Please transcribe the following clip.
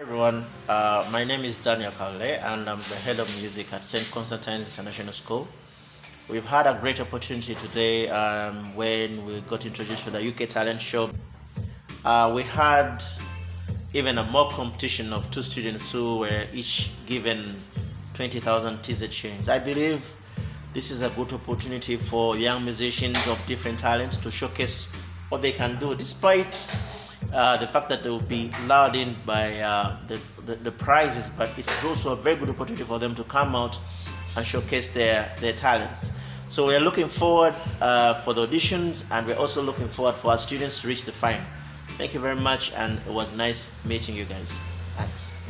everyone, uh, my name is Daniel Kale and I'm the head of music at St. Constantine's International School. We've had a great opportunity today um, when we got introduced to the UK Talent Show. Uh, we had even a mock competition of two students who were each given 20,000 TZ shillings. I believe this is a good opportunity for young musicians of different talents to showcase what they can do despite uh, the fact that they will be lured in by uh, the, the, the, prizes, but it's also a very good opportunity for them to come out and showcase their, their talents. So we're looking forward uh, for the auditions and we're also looking forward for our students to reach the final. Thank you very much and it was nice meeting you guys. Thanks.